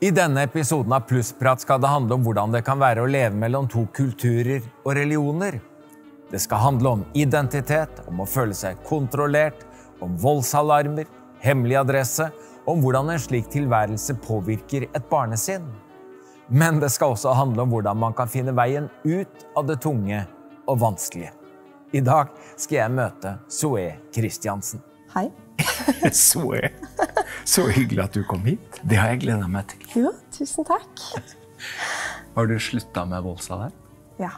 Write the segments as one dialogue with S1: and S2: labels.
S1: I denne episoden av Plussprat skal det handle om hvordan det kan være å leve mellom to kulturer og religioner. Det skal handle om identitet, om å føle seg kontrollert, om voldsalarmer, hemmelig adresse, om hvordan en slik tilværelse påvirker et barnesinn. Men det skal også handle om hvordan man kan finne veien ut av det tunge og vanskelige. I dag skal jeg møte Zoe Christiansen.
S2: Hei.
S3: Zoe. Så hyggelig at du kom hit. Det har jeg gleda meg til.
S2: Jo, tusen takk.
S3: Har du slutta med voldsalarm?
S2: Ja.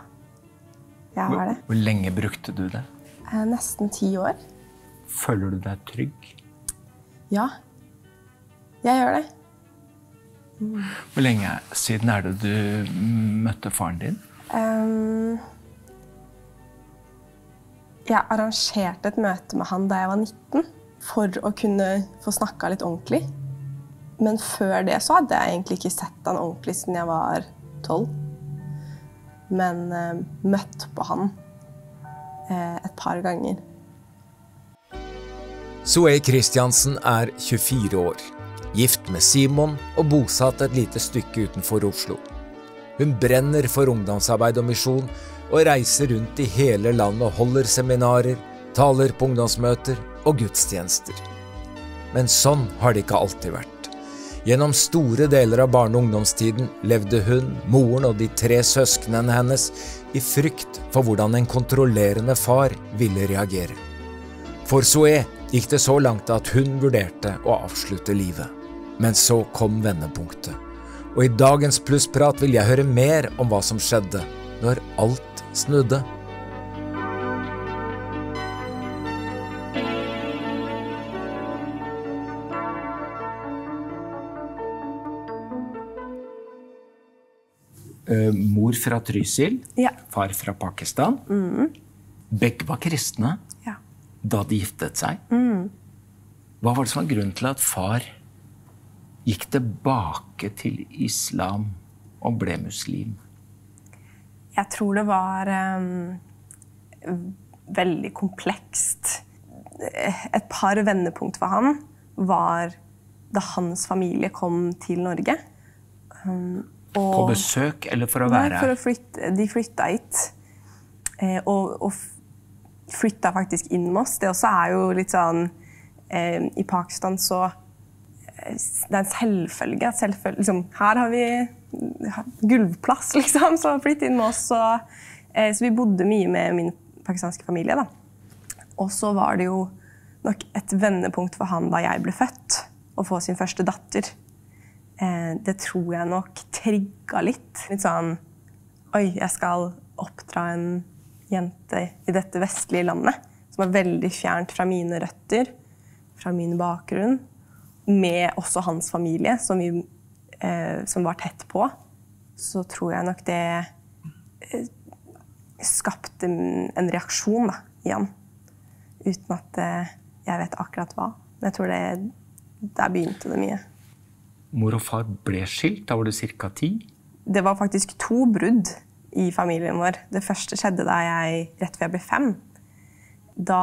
S2: Jeg har det.
S3: Hvor lenge brukte du det?
S2: Eh, Nesten ti år.
S3: Føler du deg trygg?
S2: Ja. Jeg gjør det.
S3: Hvor lenge siden er det du møtte faren din?
S2: Um, jeg arrangerte et møte med han da jeg var 19, for å kunne få snakka litt ordentlig. Men før det så hadde jeg egentlig ikke sett han ordentlig siden jeg var 12. Men eh, møtt på han eh, et par ganger.
S1: Zoe Christiansen er 24 år, gift med Simon og bosatt et lite stykke utenfor Oslo. Hun brenner for ungdomsarbeid og misjon, og reiser rundt i hele landet og holder seminarer, taler på ungdomsmøter og gudstjenester. Men sånn har det ikke alltid vært. Gjennom store deler av barne- og ungdomstiden levde hun, moren og de tre søsknene hennes i frykt for hvordan en kontrollerende far ville reagere. For Zoe gikk det så langt at hun vurderte å avslutte livet. Men så kom vendepunktet. Og i dagens Plussprat vil jeg høre mer om hva som skjedde når alt snudde.
S3: Mor fra Trysil,
S2: Ja.
S3: far fra Pakistan. Begge var kristne
S2: Ja.
S3: da de giftet seg. Hva var det som var grunnen til at far gikk tilbake til islam og ble muslim?
S2: Jeg tror det var um, veldig komplekst. Et par vendepunkt for han var da hans familie kom til Norge. Um, og-
S3: På besøk eller for å
S2: Nei,
S3: være
S2: for
S3: her?
S2: å flytte, de flytta hit. Eh, og, og flytta faktisk inn med oss. Det også er jo litt sånn eh, I Pakistan så eh, Det er en selvfølge. Selvfølge, liksom, her har vi gulvplass, liksom, så flytt inn med oss. Så, eh, så vi bodde mye med min pakistanske familie. da. Og så var det jo nok et vendepunkt for han da jeg ble født, å få sin første datter. Eh, det tror jeg nok trigga litt. Litt sånn Oi, jeg skal oppdra en jente i dette vestlige landet som er veldig fjernt fra mine røtter, fra min bakgrunn, med også hans familie, som, vi, eh, som var tett på. Så tror jeg nok det eh, skapte en reaksjon da, i han. Uten at eh, jeg vet akkurat hva. Men jeg tror det, der begynte det mye.
S3: Mor og far ble skilt. Da var du ca. ti.
S2: Det var faktisk to brudd i familien vår. Det første skjedde da jeg, rett før jeg ble fem. Da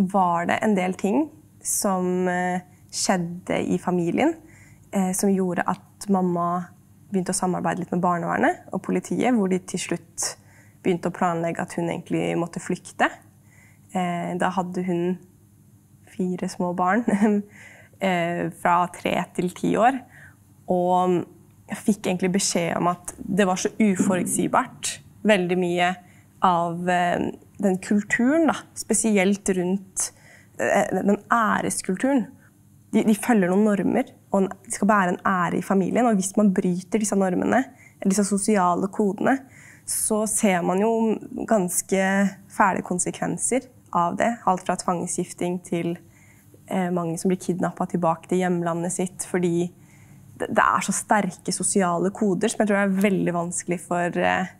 S2: var det en del ting som eh, skjedde i familien, eh, som gjorde at mamma begynte å samarbeide litt med barnevernet og politiet, hvor de til slutt begynte å planlegge at hun egentlig måtte flykte. Eh, Da hadde hun fire små barn fra tre til ti år. Og jeg fikk egentlig beskjed om at det var så uforutsigbart, veldig mye av eh, den kulturen, da, spesielt rundt eh, den æreskulturen. De, de følger noen normer, og de skal bære en ære i familien. Og hvis man bryter disse normene, disse sosiale kodene, så ser man jo ganske fæle konsekvenser av det. Alt fra tvangsgifting til eh, mange som blir kidnappa tilbake til hjemlandet sitt fordi det, er så sterke sosiale koder som jeg tror er veldig vanskelig for, eh,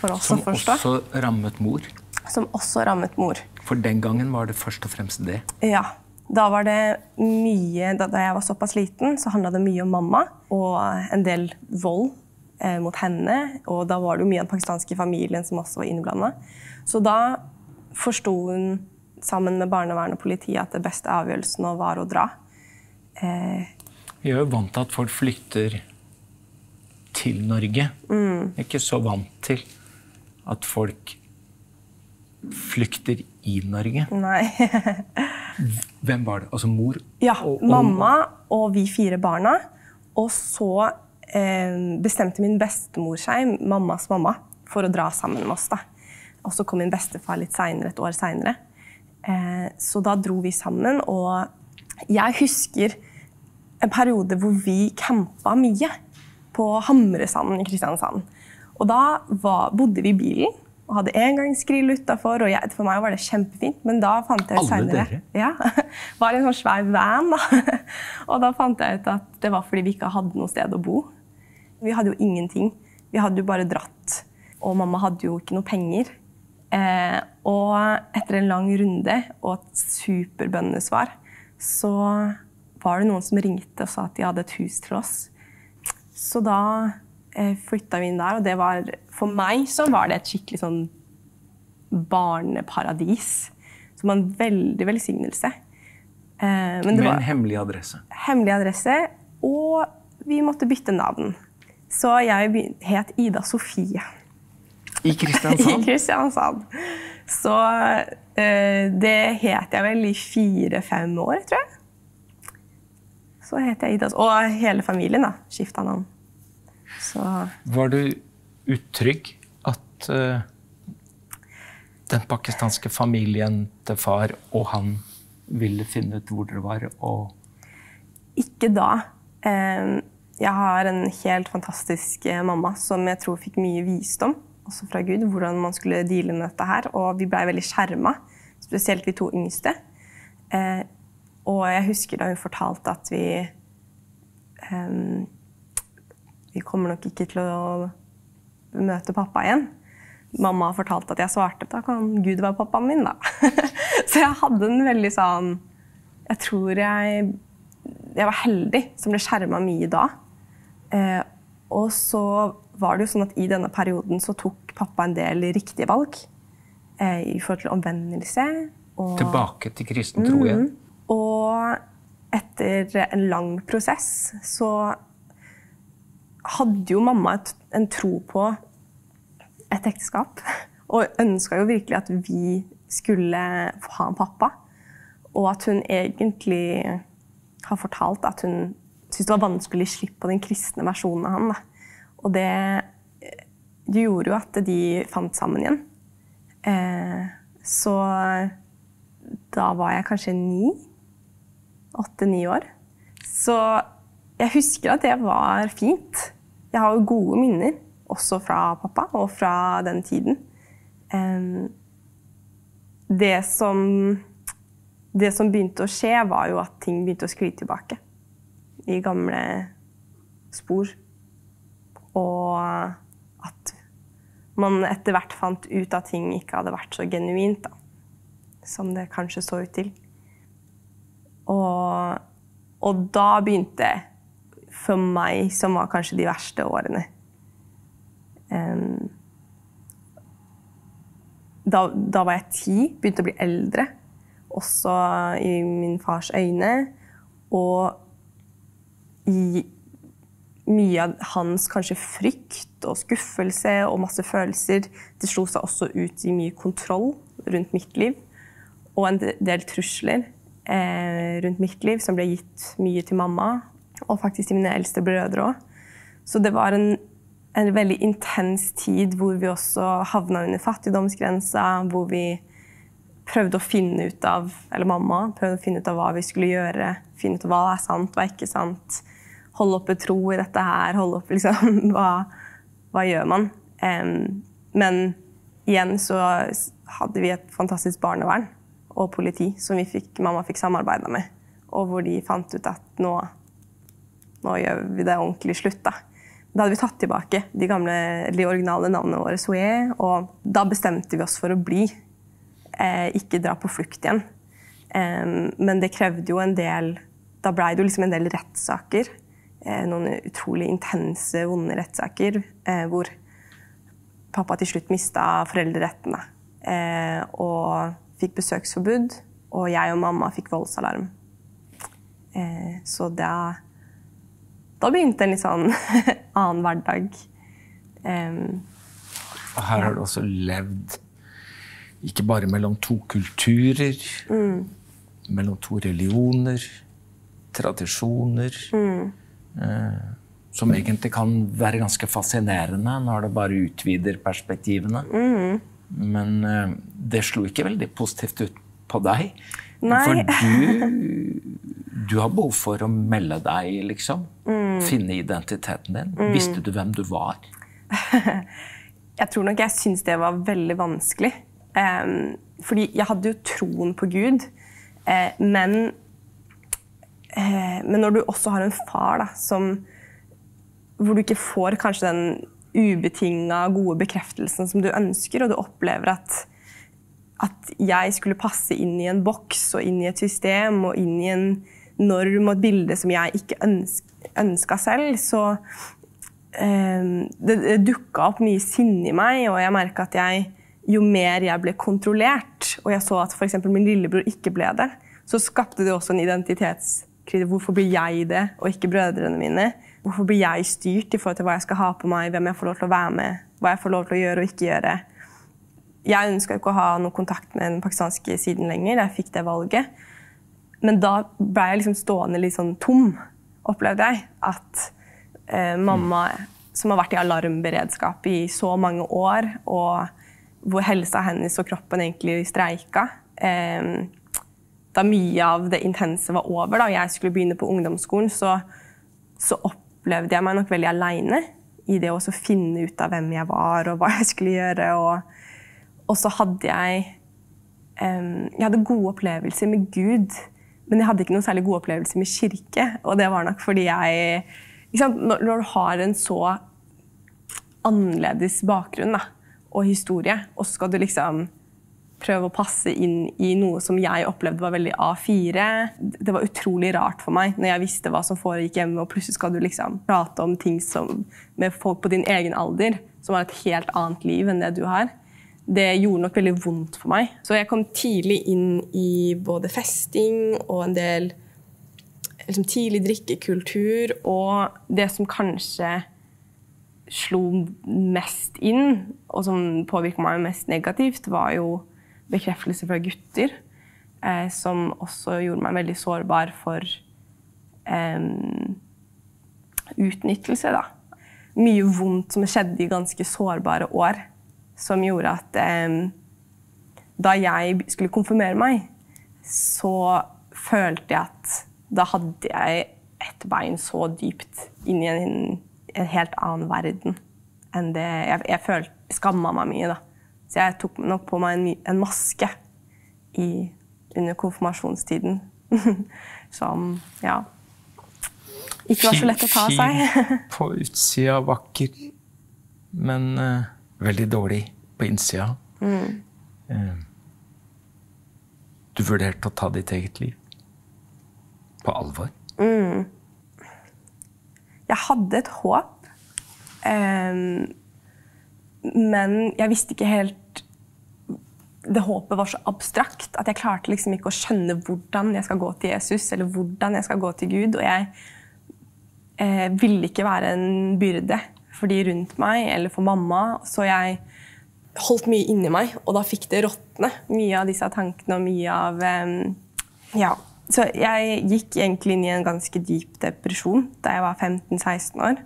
S2: for oss
S3: Som
S2: å forstå.
S3: Som også rammet mor.
S2: Som også rammet mor.
S3: For den gangen var det først og fremst det.
S2: Ja. Da var det mye Da, da jeg var såpass liten, så handla det mye om mamma og en del vold eh, mot henne. Og da var det jo mye av den pakistanske familien som også var innblanda. Så da forsto hun sammen med barnevern og politi at det beste avgjørelsen nå var å dra. Eh,
S3: Vi er jo vant til at folk flytter til Norge.
S2: Mm.
S3: Jeg er ikke så vant til at folk flykter i Norge.
S2: Nei.
S3: Hvem var det? Altså mor?
S2: Ja,
S3: og- og-
S2: mamma og vi fire barna. Og så eh, bestemte min bestemor seg, mammas mamma, for å dra sammen med oss. da. Og så kom min bestefar litt senere, et år seinere. Eh, så da dro vi sammen, og jeg husker en periode hvor vi campa mye. På Hamresanden i Kristiansand. Og da var, bodde vi i bilen og hadde engangsgrill utafor. Og jeg, for meg var det kjempefint, men da fant jeg ut
S3: dere?
S2: ja, var en sånn svær van. Da. Og da fant jeg ut at det var fordi vi ikke hadde noe sted å bo. Vi hadde jo ingenting. Vi hadde jo bare dratt. Og mamma hadde jo ikke noe penger. Eh, og etter en lang runde og et superbønnesvar, så var det noen som ringte og sa at de hadde et hus til oss. Så da eh, flytta vi inn der, og det var For meg så var det et skikkelig sånn barneparadis. Som var en veldig velsignelse. Eh, men det
S3: Med
S2: var
S3: en hemmelig adresse.
S2: hemmelig adresse, og vi måtte bytte navn. Så jeg het Ida Sofie
S3: I Kristiansand?
S2: i
S3: Kristiansand?
S2: Så eh, det het jeg vel i fire-fem år, tror jeg. Så het jeg Ida. Og hele familien da, skifta navn. Så
S3: Var du utrygg at uh, den pakistanske familien til far og han ville finne ut hvor dere var? Og
S2: ikke da. Eh, Jeg har en helt fantastisk mamma som jeg tror fikk mye visdom også fra Gud, hvordan man skulle deale med dette her. Og vi blei veldig skjerma, spesielt vi to yngste. Eh, og jeg husker da hun fortalte at vi eh, Vi kommer nok ikke til å møte pappa igjen. Mamma fortalte at jeg svarte da kan Gud være pappaen min, da. Så jeg hadde en veldig sånn Jeg tror jeg jeg var heldig som ble skjerma mye da. Eh, og så var det jo sånn at i denne perioden så tok pappa en del riktige valg eh, i forhold til omvendelse. Og,
S3: tilbake til kristen tro igjen?
S2: og etter en lang prosess så hadde jo mamma et, en tro på et ekteskap. Og ønska jo virkelig at vi skulle ha en pappa. Og at hun egentlig har fortalt at hun syntes det var vanskelig å slippe på den kristne versjonen av han. Da. Og det, gjorde jo at de fant sammen igjen. Eh, så da var jeg kanskje ni. Åtte-ni år. Så jeg husker at det var fint. Jeg har jo gode minner, også fra pappa og fra den tiden. Eh, det som det som begynte å skje, var jo at ting begynte å skli tilbake i gamle spor. Og at man etter hvert fant ut at ting ikke hadde vært så genuint da, som det kanskje så ut til. Og, og da begynte, for meg, som var kanskje de verste årene um, da, da var jeg ti, begynte å bli eldre også i min fars øyne. Og i mye av hans kanskje frykt og skuffelse og masse følelser. Det slo seg også ut i mye kontroll rundt mitt liv. Og en del trusler eh, rundt mitt liv som ble gitt mye til mamma. Og faktisk til mine eldste brødre òg. Så det var en, en veldig intens tid hvor vi også havna under fattigdomsgrensa. Hvor vi prøvde å finne ut av eller mamma prøvde å finne ut av hva vi skulle gjøre. Finne ut av hva er sant, hva er ikke sant. Holde oppe tro i dette her. holde oppe liksom, hva, hva gjør man? Um, men igjen så hadde vi et fantastisk barnevern og politi som fikk, mamma fikk samarbeida med. Og hvor de fant ut at nå, nå gjør vi det ordentlig slutt. Da Da hadde vi tatt tilbake de, gamle, de originale navnene våre, Soe, og da bestemte vi oss for å bli eh, ikke dra på flukt igjen. Eh, men det krevde jo en del Da blei det jo liksom en del rettssaker. Eh, noen utrolig intense, vonde rettssaker eh, hvor pappa til slutt mista foreldrerettene. Eh, og fikk besøksforbud. Og jeg og mamma fikk voldsalarm. Eh, så da da begynte en litt sånn annen hverdag.
S3: Og her har du også levd ikke bare mellom to kulturer, mm. mellom to religioner, tradisjoner. Mm. Eh, som egentlig kan være ganske fascinerende når det bare utvider perspektivene. Mm. Men eh, det slo ikke veldig positivt ut på deg.
S2: Nei.
S3: For du, du har behov for å melde deg, liksom. Mm. Finne identiteten din. Mm. Visste du hvem du var?
S2: jeg tror nok jeg syns det var veldig vanskelig. Um, fordi jeg hadde jo troen på Gud. Uh, men, men når du også har en far da, som, hvor du ikke får kanskje den ubetinga gode bekreftelsen som du ønsker, og du opplever at, at jeg skulle passe inn i en boks og inn i et system og inn i en norm og et bilde som jeg ikke ønska selv, så eh, det, det dukka opp mye sinne i meg, og jeg merka at jeg jo mer jeg ble kontrollert, og jeg så at f.eks. min lillebror ikke ble det, så skapte det også en identitetskrise. Hvorfor blir jeg det, og ikke brødrene mine? Hvorfor blir jeg styrt i forhold til hva jeg skal ha på meg, hvem jeg får lov til å være med, hva jeg får lov til å gjøre og ikke gjøre? Jeg ønska ikke å ha noe kontakt med den pakistanske siden lenger. Jeg fikk det valget. Men da ble jeg liksom stående litt sånn tom, opplevde jeg. At eh, mamma, som har vært i alarmberedskap i så mange år, og hvor helsa hennes og kroppen egentlig streika. Eh, da mye av det intense var over, da, jeg skulle begynne på ungdomsskolen, så, så opplevde jeg meg nok veldig aleine i det å finne ut av hvem jeg var og hva jeg skulle gjøre. Og, og så hadde jeg um, Jeg hadde gode opplevelser med Gud, men jeg hadde ikke noen særlig gode opplevelser med kirke. Og det var nok fordi jeg når, når, du har en så annerledes bakgrunn, da, og historie, og så skal du liksom prøve å passe inn i noe som jeg opplevde var veldig A4. Det var utrolig rart for meg når jeg visste hva som foregikk hjemme, og plutselig skal du liksom prate om ting som, med folk på din egen alder som har et helt annet liv enn det du har. Det gjorde nok veldig vondt for meg. Så jeg kom tidlig inn i både festing og en del liksom, tidlig drikkekultur, og det som kanskje slo mest inn, og som påvirka meg mest negativt, var jo bekreftelse fra gutter. Eh, som også gjorde meg veldig sårbar for eh, utnyttelse, da. Mye vondt som skjedde i ganske sårbare år, som gjorde at eh, da jeg skulle konfirmere meg, så følte jeg at da hadde jeg et bein så dypt inn i en en helt annen verden enn det Jeg, jeg følte skamma meg mye, da. Så jeg tok nok på meg en, en maske i, under konfirmasjonstiden. Som ja ikke var så lett å ta av seg.
S3: Fin på utsida, vakker, men uh, veldig dårlig på innsida. Mm. Uh, du vurderte å ta ditt eget liv på alvor? Mm
S2: jeg hadde et håp. Um, men jeg visste ikke helt Det håpet var så abstrakt at jeg klarte liksom ikke å skjønne hvordan jeg skal gå til Jesus eller hvordan jeg skal gå til Gud. Og jeg eh, ville ikke være en byrde for de rundt meg eller for mamma. Så jeg holdt mye inni meg, og da fikk det råtne. Mye av disse tankene og mye av eh, ja, så jeg gikk egentlig inn i en ganske dyp depresjon da jeg var 15-16 år.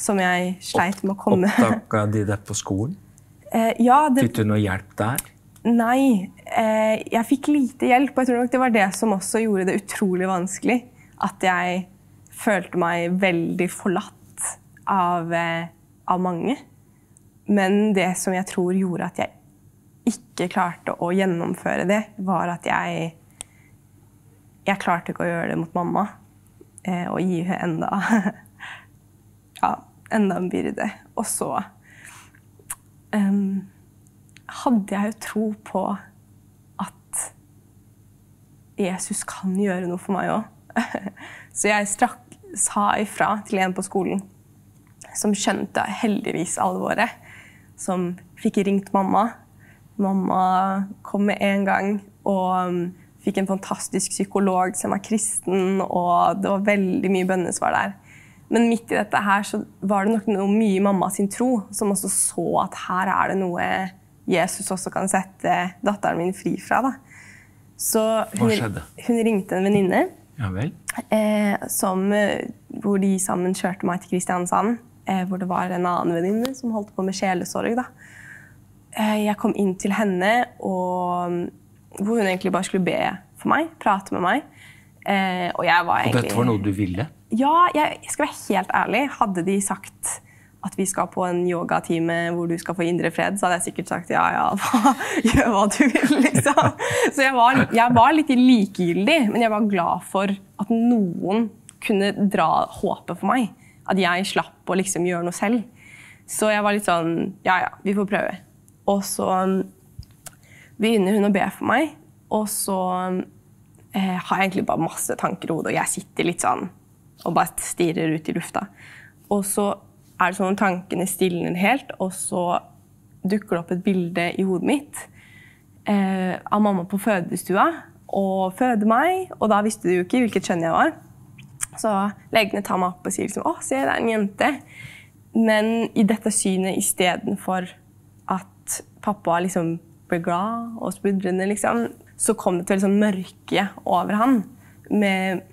S2: Som jeg sleit med å komme
S3: Oppdaga de det på skolen?
S2: Eh, ja, det...
S3: Fikk du noe hjelp der?
S2: Nei. Eh, jeg fikk lite hjelp, og jeg tror nok det var det som også gjorde det utrolig vanskelig. At jeg følte meg veldig forlatt av, eh, av mange. Men det som jeg tror gjorde at jeg ikke klarte å gjennomføre det, var at jeg jeg klarte ikke å gjøre det mot mamma eh, og gi henne enda, ja, enda en byrde. Og så um, hadde jeg jo tro på at Jesus kan gjøre noe for meg òg. så jeg strakk, sa ifra til en på skolen som skjønte heldigvis alvoret. Som fikk ringt mamma. Mamma kom med en gang. og fikk en fantastisk psykolog som var kristen, og det var veldig mye bønnesvar der. Men midt i dette her så var det nok noe mye mamma sin tro, som også så at her er det noe Jesus også kan sette datteren min fri fra. da. Så hun, hun ringte en venninne
S3: Ja
S2: eh, eh, hvor de sammen kjørte meg til Kristiansand. Eh, hvor det var en annen venninne som holdt på med sjelesorg. Eh, jeg kom inn til henne, og mm, hvor hun egentlig bare skulle be for meg, prate med meg. Eh, og jeg var
S3: Og dette var noe du ville?
S2: Ja, jeg, jeg skal være helt ærlig. Hadde de sagt at vi skal på en yogatime hvor du skal få indre fred, så hadde jeg sikkert sagt ja, ja, hva, gjør hva du vil, liksom. Så jeg var, jeg var litt likegyldig, men jeg var glad for at noen kunne dra håpet for meg. At jeg slapp å liksom gjøre noe selv. Så jeg var litt sånn Ja, ja, vi får prøve. Og så um, begynner hun å be for meg, og så eh, har jeg egentlig bare masse tanker i hodet, og jeg sitter litt sånn og bare stirrer ut i lufta. Og så er det sånn at tankene stilner helt, og så dukker det opp et bilde i hodet mitt eh, av mamma på fødestua og føde meg, og da visste de jo ikke hvilket kjønn jeg var. Så legene tar meg opp og sier liksom, 'Å, se, det er en jente'. Men i dette synet istedenfor at pappa liksom ble glad og spudrende, liksom, så kom det et veldig mørke over han. Med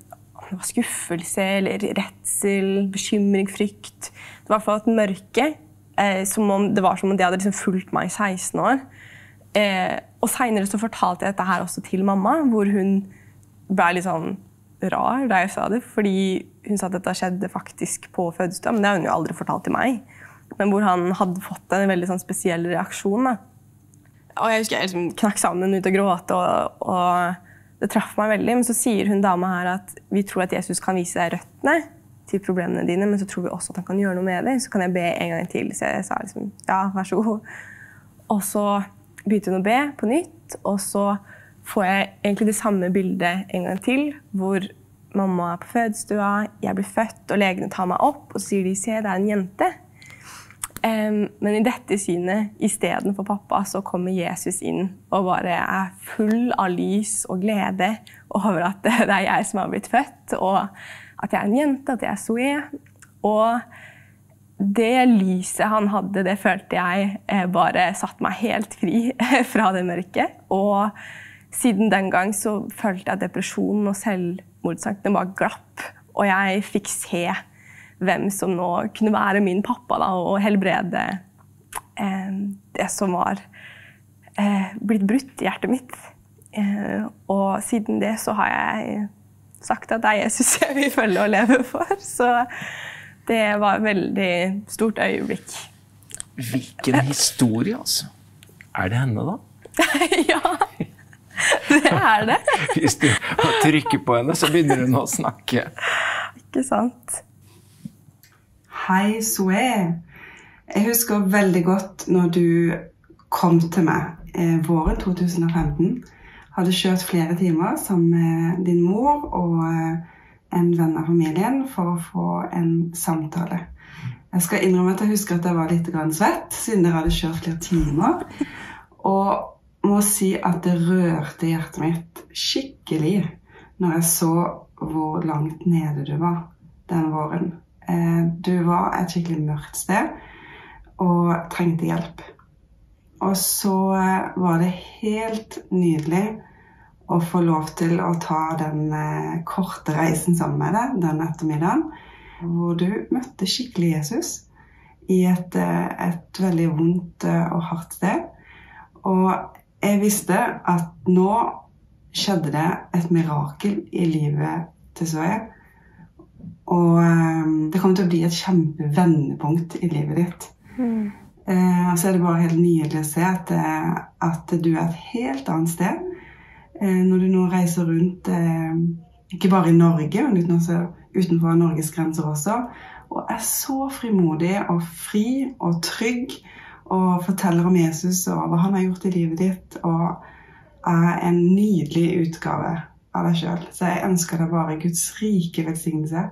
S2: skuffelse eller redsel, bekymring, frykt. Det var i hvert fall et mørke. Eh, som om, det var som om de hadde liksom fulgt meg i 16 år. Eh, og seinere fortalte jeg dette her også til mamma, hvor hun ble litt sånn rar da jeg sa det. Fordi hun sa at dette skjedde faktisk på fødestua, men det har hun jo aldri fortalt til meg. Men hvor han hadde fått en veldig sånn spesiell reaksjon. da. Og jeg husker jeg liksom knakk sammen ut og gråte, og, og det traff meg veldig. Men så sier hun dama her at vi tror at Jesus kan vise deg røttene til problemene dine, men så tror vi også at han kan gjøre noe med det. Så kan jeg be en gang til. Så jeg sa liksom ja, vær så god. Og så begynte hun å be på nytt, og så får jeg egentlig det samme bildet en gang til, hvor mamma er på fødestua, jeg blir født, og legene tar meg opp, og så sier de se, det er en jente. Um, men i dette synet, istedenfor pappa, så kommer Jesus inn og bare er full av lys og glede over at det er jeg som har blitt født, og at jeg er en jente, at jeg er Zoe. Og det lyset han hadde, det følte jeg eh, bare satte meg helt fri fra det mørket. Og siden den gang så følte jeg depresjonen og selvmordsaktene bare glapp. Og jeg fikk se hvem som nå kunne være min pappa da, og helbrede eh, det som var eh, blitt brutt i hjertet mitt. Og siden det så har jeg sagt at det er Jesus jeg vil følge og leve for. Så det var et veldig stort øyeblikk.
S3: Hvilken historie, altså. Er det henne, da?
S2: ja, det er det.
S3: Hvis du trykker på henne, så begynner hun å snakke.
S2: Ikke sant?
S4: Hei, Zoe. Jeg husker veldig godt når du kom til meg eh, våren 2015. Hadde kjørt flere timer sammen med din mor og eh, en venn av familien for å få en samtale. Jeg skal innrømme at jeg husker at jeg var litt svett, siden dere hadde kjørt flere timer. Og må si at det rørte hjertet mitt skikkelig når jeg så hvor langt nede du var den våren. Eh, Du var et skikkelig mørkt sted og trengte hjelp. Og så eh, var det helt nydelig å få lov til å ta den eh, korte reisen sammen med deg den ettermiddagen, hvor du møtte skikkelig Jesus i et, eh, et veldig vondt og hardt sted. Og jeg visste at nå skjedde det et mirakel i livet til Zoe. Og det kommer til å bli et kjempevendepunkt i livet ditt. Eh, så er det bare helt nydelig å se at, eh, at du er et helt annet sted. Eh, når du nå reiser rundt, eh, ikke bare i Norge, men uten også, utenfor Norges grenser også, og er så frimodig og fri og trygg og forteller om Jesus og hva han har gjort i livet ditt, og er en nydelig utgave av deg sjøl. Så jeg ønsker deg bare Guds rike velsignelse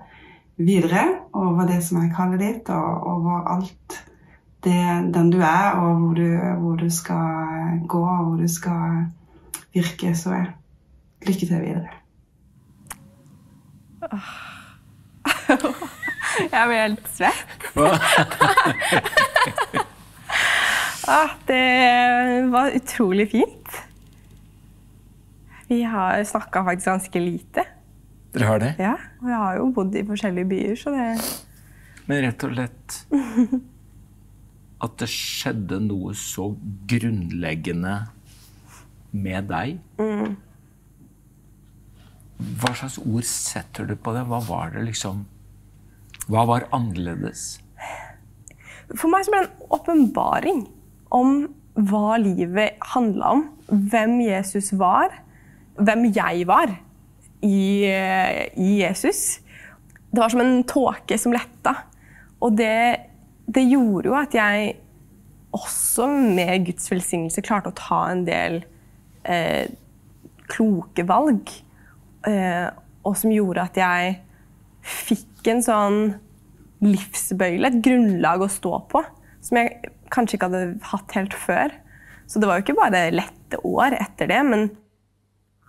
S4: videre over det som er kallet ditt, og over alt det, den du er, og hvor du, hvor du skal gå, og hvor du skal virke. Så lykke til videre.
S2: Jeg ble helt svett. ah, det var utrolig fint. Vi har snakka faktisk ganske lite.
S3: Dere har det?
S2: Ja, og jeg har jo bodd i forskjellige byer, så det
S3: Men rett og slett At det skjedde noe så grunnleggende med deg. Hva slags ord setter du på det? Hva var det liksom Hva var annerledes?
S2: For meg så ble det en åpenbaring om hva livet handla om. Hvem Jesus var. Hvem jeg var i, i Jesus. Det var som en tåke som letta. Og det, det gjorde jo at jeg også med Guds velsignelse klarte å ta en del eh, kloke valg. Eh, og som gjorde at jeg fikk en sånn livsbøyle, et grunnlag å stå på, som jeg kanskje ikke hadde hatt helt før. Så det var jo ikke bare lette år etter det, men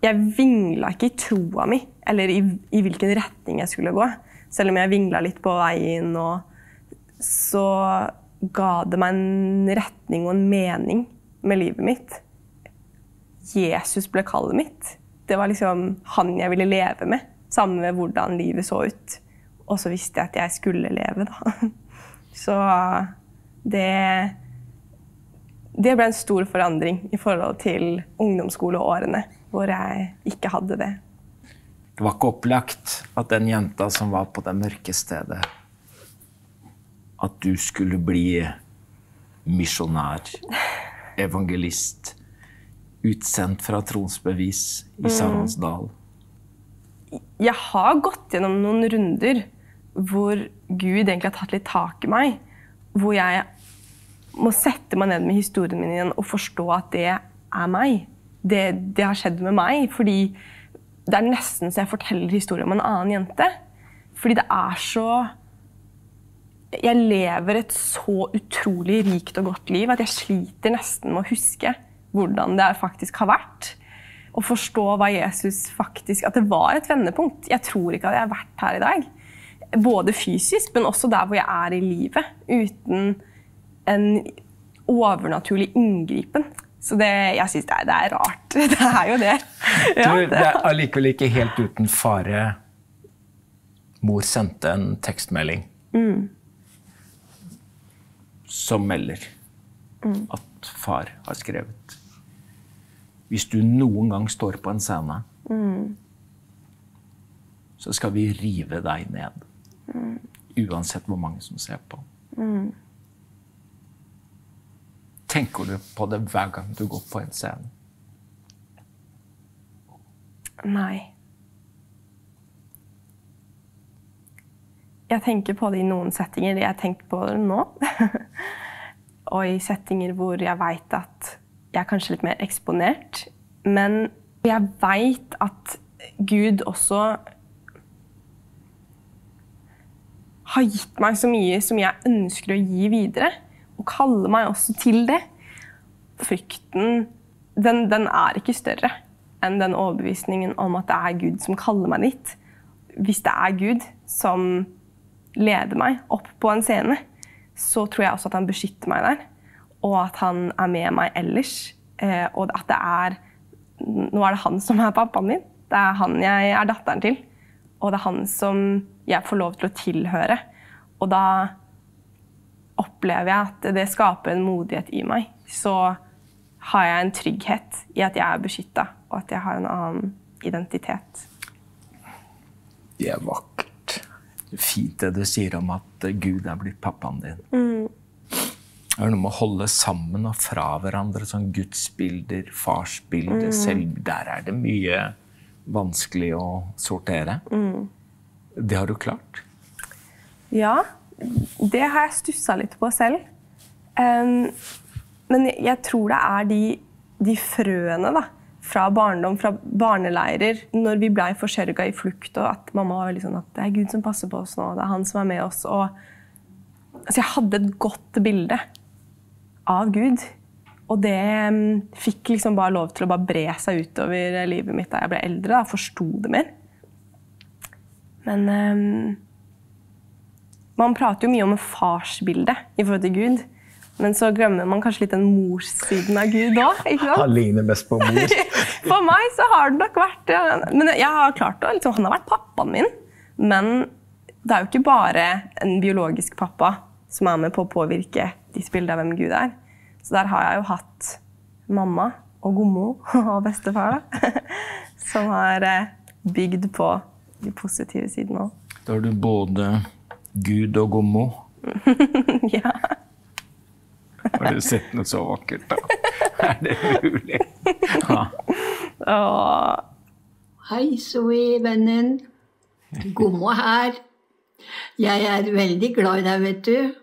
S2: jeg vingla ikke i troa mi eller i, i, hvilken retning jeg skulle gå. Selv om jeg vingla litt på veien, og så ga det meg en retning og en mening med livet mitt. Jesus ble kallet mitt. Det var liksom han jeg ville leve med, sammen med hvordan livet så ut. Og så visste jeg at jeg skulle leve, da. Så det Det ble en stor forandring i forhold til ungdomsskoleårene, hvor jeg ikke hadde det.
S3: Det var ikke opplagt at den jenta som var på det mørke stedet At du skulle bli misjonær, evangelist, utsendt fra tronsbevis i Saransdal.
S2: Jeg har gått gjennom noen runder hvor Gud egentlig har tatt litt tak i meg. Hvor jeg må sette meg ned med historien min igjen og forstå at det er meg. Det, det har skjedd med meg. Fordi det er nesten så jeg forteller historien om en annen jente. Fordi det er så Jeg lever et så utrolig rikt og godt liv at jeg sliter nesten med å huske hvordan det faktisk har vært. Og forstå hva Jesus faktisk At det var et vendepunkt. Jeg tror ikke at jeg har vært her i dag både fysisk, men også der hvor jeg er i livet. Uten en overnaturlig inngripen. Så det, jeg syns det, det, er rart. Det er jo det.
S3: Ja, du, det er allikevel ikke helt uten fare mor sendte en tekstmelding mm. Som melder mm. at far har skrevet Hvis du noen gang står på en scene, mm. så skal vi rive deg ned. Mm. Uansett hvor mange som ser på. Mm. Tenker du på det hver gang du går på en scene?
S2: Nei. Jeg tenker på det i noen settinger. Jeg har tenkt på det nå. og i settinger hvor jeg veit at jeg er kanskje litt mer eksponert. Men jeg veit at Gud også har gitt meg så mye som jeg ønsker å gi videre. Og kaller meg også til det. Frykten, den, den er ikke større enn den overbevisningen om at det er Gud som kaller meg dit. Hvis det er Gud som leder meg opp på en scene, så tror jeg også at han beskytter meg der. Og at han er med meg ellers. Eh, og at det er Nå er det han som er pappaen min. Det er han jeg er datteren til. Og det er han som jeg får lov til å tilhøre. Og da opplever jeg at det skaper en modighet i meg. Så har jeg en trygghet i at jeg er beskytta, og at jeg har en annen identitet.
S3: Det er vakkert. Fint det du sier om at Gud er blitt pappaen din. Mm. Det er noe med å holde sammen og fra hverandre. sånn Gudsbilder, farsbilder, mm. selv Der er det mye vanskelig å sortere. Mm. Det har du klart?
S2: Ja, det har jeg stussa litt på selv. Um, men jeg tror det er de, de frøene da, fra barndom, fra barneleirer, når vi blei forsørga i flukt, og at mamma var veldig sånn at det er Gud som passer på oss nå, det er han som er med oss. Og, altså jeg hadde et godt bilde av Gud. Og det um, fikk liksom bare lov til å bare bre seg utover livet mitt da jeg ble eldre. da, Forsto det mer. Men um, Man prater jo mye om en farsbilde i forhold til Gud. Men så glemmer man kanskje litt den morssiden av Gud òg.
S3: Han ligner mest på mor.
S2: For meg så har det nok vært Men jeg har klart å, liksom, Han har vært pappaen min. Men det er jo ikke bare en biologisk pappa som er med på å påvirke ditt bilde av hvem Gud er. Så der har jeg jo hatt mamma og gommo og bestefar, da, som har eh, bygd på de positive sidene òg.
S3: Da har du både Gud og gommo.
S2: ja.
S3: Har du sett noe så vakkert, da? Er det mulig? Ja.
S5: Hei, Zoe, vennen. Gommo her. Jeg er veldig glad i deg, vet du.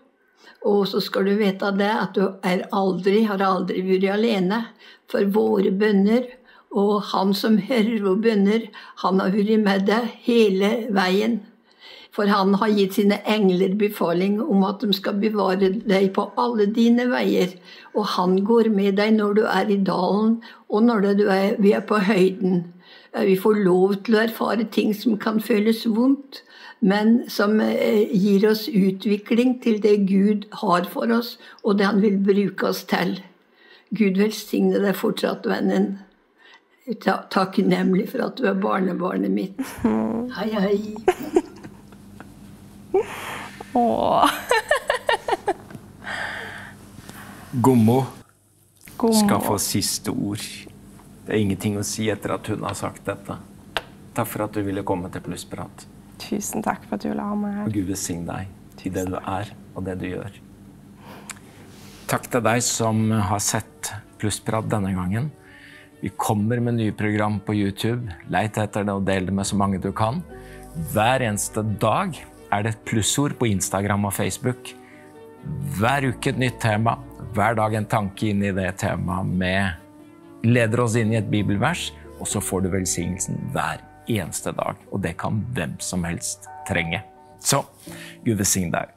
S5: Og så skal du vite det at du er aldri, har aldri vært alene. For våre bønner, og han som hører våre bønner, han har vært med deg hele veien. For han har gitt sine engler befaling om at de skal bevare deg på alle dine veier. Og han går med deg når du er i dalen, og når er, vi er på høyden. Vi får lov til å erfare ting som kan føles vondt men som eh, gir oss utvikling til det Gud har for oss, og det Han vil bruke oss til. Gud velsigne deg fortsatt, vennen. Takknemlig for at du er barnebarnet mitt. Hei, hei.
S2: Åh.
S3: Gommo skal få siste ord. Det er ingenting å si etter at hun har sagt dette. Takk for at du ville komme til Plussprat.
S2: Tusen takk for at du ville ha meg her.
S3: Og Gud velsigne deg i det du er, og det du gjør. Takk til deg som har sett Plussprat denne gangen. Vi kommer med nye program på YouTube. Leit etter det og del det med så mange du kan. Hver eneste dag er det et plussord på Instagram og Facebook. Hver uke et nytt tema. Hver dag en tanke inn i det temaet med Leder oss inn i et bibelvers, og så får du velsignelsen hver eneste dag. Og det kan hvem som helst trenge. Så Gud velsigne deg.